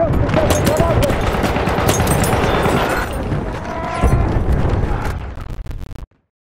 Attention, spécial décalage